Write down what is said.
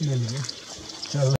这个鱼这个